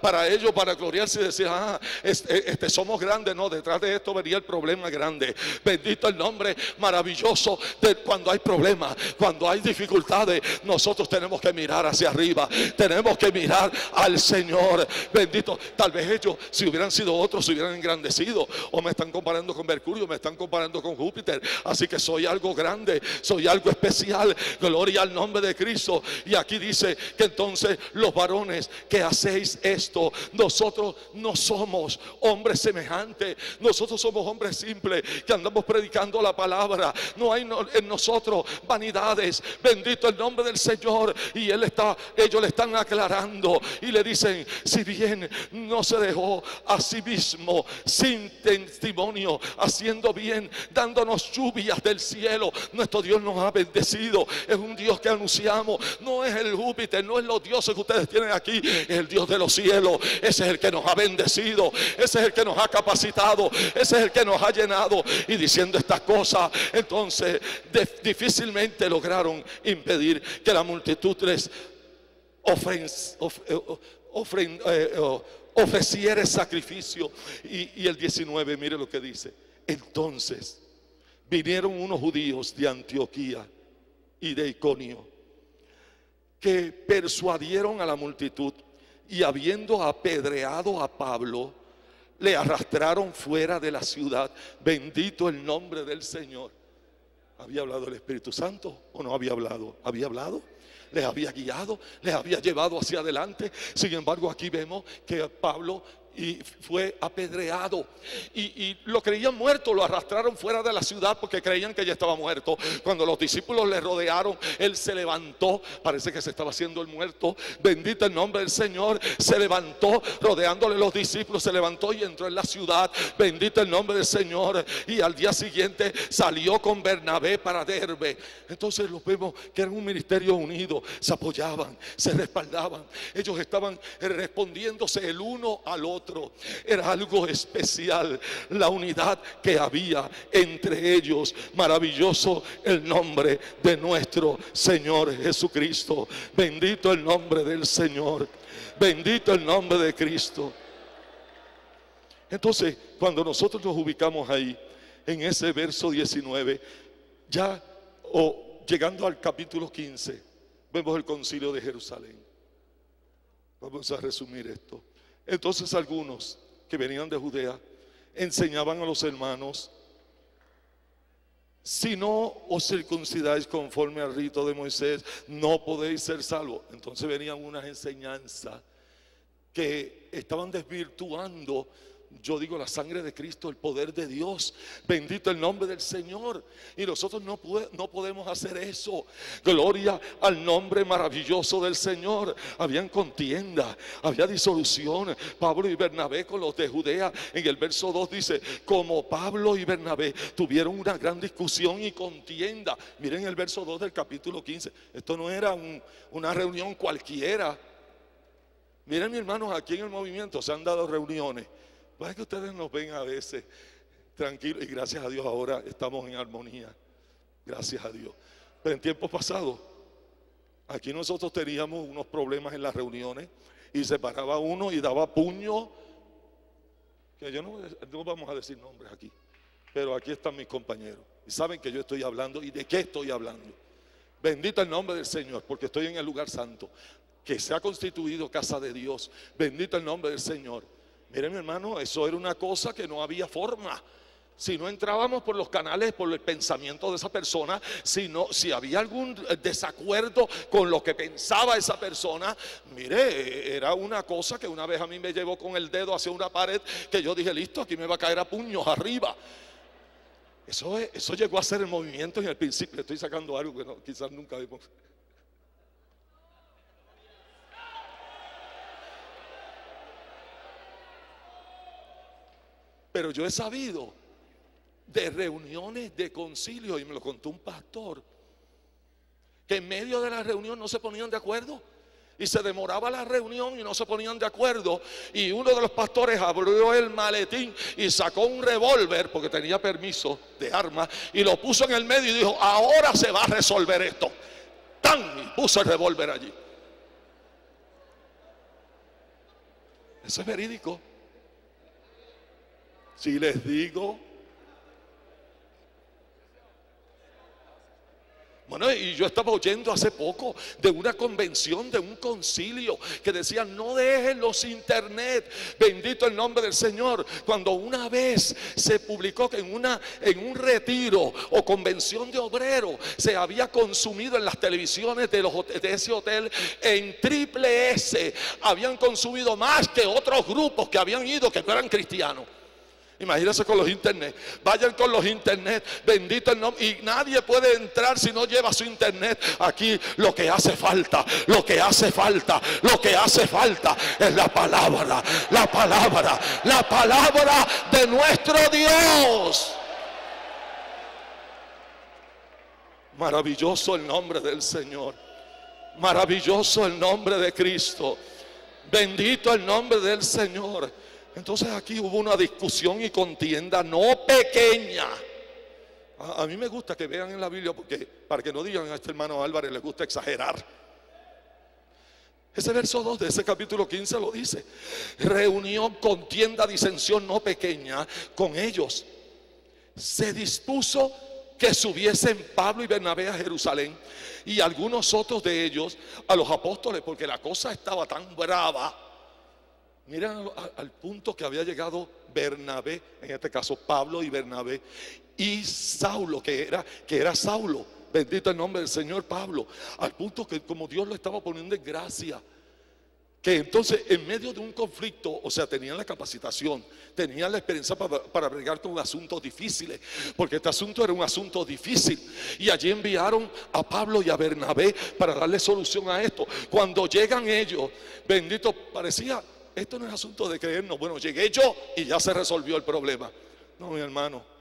para ellos, para gloriarse y decir, ah, este, este, somos grandes. No, detrás de esto venía el problema grande. Bendito el nombre maravilloso de cuando hay problemas, cuando hay dificultades, nosotros tenemos que mirar hacia arriba, tenemos que mirar al Señor. Bendito, tal vez ellos, si hubieran sido otros, se hubieran engrandecido. O me están comparando con Mercurio, me están comparando con Júpiter. Así que soy algo grande, soy algo especial. Gloria al nombre de Cristo. Y aquí dice que entonces los varones que hacéis nosotros no somos hombres semejantes, nosotros somos hombres simples que andamos predicando la palabra. No hay en nosotros vanidades. Bendito el nombre del Señor. Y él está, ellos le están aclarando y le dicen, si bien no se dejó a sí mismo sin testimonio, haciendo bien, dándonos lluvias del cielo, nuestro Dios nos ha bendecido. Es un Dios que anunciamos, no es el Júpiter, no es los dioses que ustedes tienen aquí, es el Dios de los cielos. Ese es el que nos ha bendecido, ese es el que nos ha capacitado, ese es el que nos ha llenado. Y diciendo estas cosas, entonces difícilmente lograron impedir que la multitud les ofreciera sacrificio. Y, y el 19, mire lo que dice. Entonces vinieron unos judíos de Antioquía y de Iconio que persuadieron a la multitud y habiendo apedreado a Pablo, le arrastraron fuera de la ciudad. Bendito el nombre del Señor. ¿Había hablado el Espíritu Santo o no había hablado? ¿Había hablado? les había guiado, les había llevado hacia adelante. Sin embargo, aquí vemos que Pablo y fue apedreado. Y, lo creían muerto, lo arrastraron fuera de la ciudad porque creían que ya estaba muerto. Cuando los discípulos le rodearon, él se levantó. Parece que se estaba haciendo el muerto. Bendito el nombre del Señor. Se levantó, rodeándole los discípulos, se levantó y entró en la ciudad. Bendito el nombre del Señor. Y al día siguiente salió con Bernabé para Derbe. Entonces los vemos que eran un ministerio unido. Se apoyaban, se respaldaban. Ellos estaban respondiéndose el uno al otro. Era algo especial la unidad que había entre ellos. Maravilloso el nombre de nuestro Señor Jesucristo. Bendito el nombre del Señor. Bendito el nombre de Cristo. Entonces, cuando nosotros nos ubicamos ahí, en ese verso 19, ya o llegando al capítulo 15, vemos el concilio de Jerusalén. Vamos a resumir esto. Entonces algunos que venían de Judea enseñaban a los hermanos, si no os circuncidáis conforme al rito de Moisés, no podéis ser salvos. Entonces venían unas enseñanzas que estaban desvirtuando yo digo la sangre de Cristo, el poder de Dios. Bendito el nombre del Señor. Y nosotros no, no podemos hacer eso. Gloria al nombre maravilloso del Señor. Habían contienda, había disolución. Pablo y Bernabé con los de Judea. En el verso 2 dice, como Pablo y Bernabé tuvieron una gran discusión y contienda. Miren el verso 2 del capítulo 15. Esto no era una reunión cualquiera. Miren mi hermanos, aquí en el movimiento se han dado reuniones es que ustedes nos ven a veces tranquilos y gracias a Dios ahora estamos en armonía. Gracias a Dios. Pero en tiempos pasados, aquí nosotros teníamos unos problemas en las reuniones y se paraba uno y daba puño. Que yo no, no vamos a decir nombres aquí, pero aquí están mis compañeros y saben que yo estoy hablando y de qué estoy hablando. Bendito el nombre del Señor, porque estoy en el lugar santo, que se ha constituido casa de Dios. Bendito el nombre del Señor. Miren mi hermano, eso era una cosa que no había forma. Si no entrábamos por los canales, por el pensamiento de esa persona, si, si había algún desacuerdo con lo que pensaba esa persona, mire, era una cosa que una vez a mí me llevó con el dedo hacia una pared que yo dije, listo, aquí me va a caer a puños arriba. Eso, eso llegó a ser el movimiento en el principio. Estoy sacando algo que quizás nunca vimos. Pero yo he sabido de reuniones de concilio, y me lo contó un pastor, que en medio de la reunión no se ponían de acuerdo. Y se demoraba la reunión y no se ponían de acuerdo. Y uno de los pastores abrió el maletín y sacó un revólver, porque tenía permiso de arma, y lo puso en el medio y dijo, ahora se va a resolver esto. ¡Tan! Y puso el revólver allí. Eso es verídico. Si les digo Bueno, y yo estaba oyendo hace poco de una convención, de un concilio, que decían, no dejen los internet, bendito el nombre del Señor. Cuando una vez se publicó que en, una, en un retiro o convención de obreros se había consumido en las televisiones de, los, de ese hotel en triple S, habían consumido más que otros grupos que habían ido que eran cristianos. Imagínense con los internet. Vayan con los internet. Bendito el nombre. Y nadie puede entrar si no lleva su internet. Aquí lo que hace falta, lo que hace falta, lo que hace falta es la palabra. La palabra, la palabra de nuestro Dios. Maravilloso el nombre del Señor. Maravilloso el nombre de Cristo. Bendito el nombre del Señor. Entonces aquí hubo una discusión y contienda no pequeña. A, mí me gusta que vean en la Biblia porque para que no digan a este hermano Álvarez le gusta exagerar. Ese verso 2 de ese capítulo 15 lo dice. Reunión, contienda, disensión no pequeña con ellos. Se dispuso que subiesen Pablo y Bernabé a Jerusalén y algunos otros de ellos a los apóstoles porque la cosa estaba tan brava Miren al, punto que había llegado Bernabé, en este caso Pablo y Bernabé, y Saulo, que era, que era Saulo, bendito el nombre del Señor Pablo, al punto que como Dios lo estaba poniendo en gracia, que entonces en medio de un conflicto, o sea, tenían la capacitación, tenían la experiencia para, para bregar con asuntos difíciles, porque este asunto era un asunto difícil. Y allí enviaron a Pablo y a Bernabé para darle solución a esto. Cuando llegan ellos, bendito, parecía esto no es asunto de creernos, bueno, llegué yo y ya se resolvió el problema. No, mi hermano.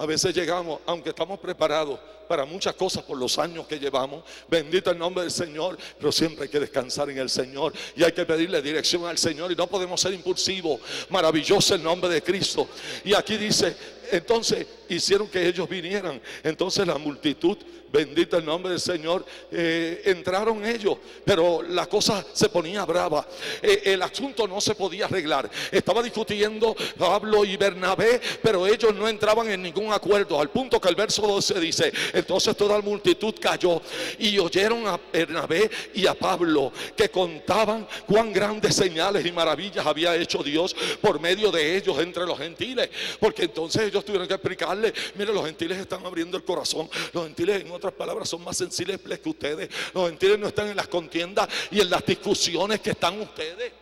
A veces llegamos, aunque estamos preparados para muchas cosas por los años que llevamos, bendito el nombre del Señor, pero siempre hay que descansar en el Señor y hay que pedirle dirección al Señor y no podemos ser impulsivos. Maravilloso el nombre de Cristo. Y aquí dice, entonces hicieron que ellos vinieran. Entonces la multitud bendito el nombre del Señor, eh, entraron ellos, pero la cosa se ponía brava. Eh, el asunto no se podía arreglar. Estaba discutiendo Pablo y Bernabé, pero ellos no entraban en ningún acuerdo, al punto que el verso 12 dice, entonces toda la multitud cayó y oyeron a Bernabé y a Pablo que contaban cuán grandes señales y maravillas había hecho Dios por medio de ellos entre los gentiles, porque entonces ellos tuvieron que explicarle, mire, los gentiles están abriendo el corazón, los gentiles en otras palabras, son más sensibles que ustedes. Los gentiles no están en las contiendas y en las discusiones que están ustedes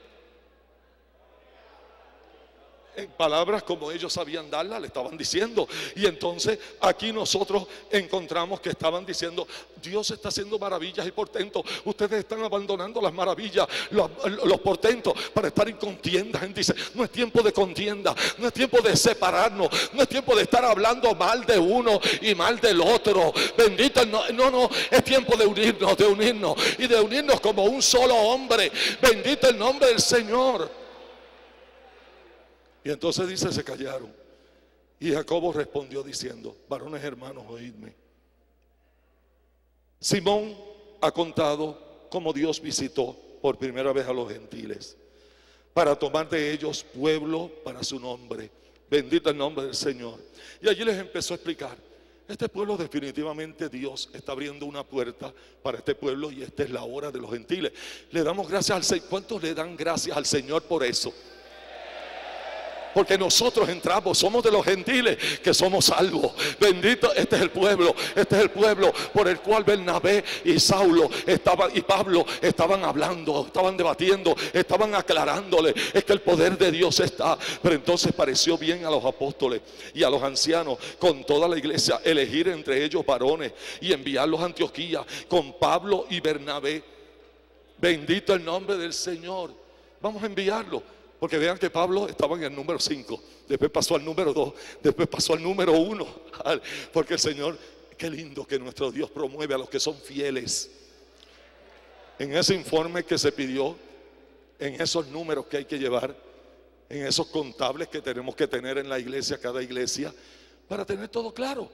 en palabras como ellos sabían darlas, le estaban diciendo. Y entonces aquí nosotros encontramos que estaban diciendo, Dios está haciendo maravillas y portentos. Ustedes están abandonando las maravillas, los, portentos para estar en contienda. Gente dice, no es tiempo de contienda, no es tiempo de separarnos, no es tiempo de estar hablando mal de uno y mal del otro. Bendito, no, no, no, es tiempo de unirnos, de unirnos y de unirnos como un solo hombre. Bendito el nombre del Señor. Y entonces dice, se callaron. Y Jacobo respondió diciendo, varones hermanos, oídme. Simón ha contado cómo Dios visitó por primera vez a los gentiles para tomar de ellos pueblo para su nombre. Bendito el nombre del Señor. Y allí les empezó a explicar, este pueblo definitivamente Dios está abriendo una puerta para este pueblo y esta es la hora de los gentiles. Le damos gracias al Señor. ¿Cuántos le dan gracias al Señor por eso? Porque nosotros entramos, somos de los gentiles que somos salvos. Bendito, este es el pueblo, este es el pueblo por el cual Bernabé y Saulo estaban y Pablo estaban hablando, estaban debatiendo, estaban aclarándole, es que el poder de Dios está. Pero entonces pareció bien a los apóstoles y a los ancianos con toda la iglesia elegir entre ellos varones y enviarlos a Antioquía con Pablo y Bernabé. Bendito el nombre del Señor. Vamos a enviarlo. Porque vean que Pablo estaba en el número 5, después pasó al número 2, después pasó al número 1. Porque el Señor, qué lindo que nuestro Dios promueve a los que son fieles. En ese informe que se pidió, en esos números que hay que llevar, en esos contables que tenemos que tener en la iglesia, cada iglesia, para tener todo claro.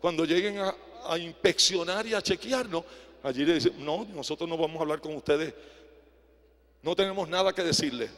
Cuando lleguen a, inspeccionar y a chequearnos, allí le dicen, no, nosotros no vamos a hablar con ustedes, no tenemos nada que decirles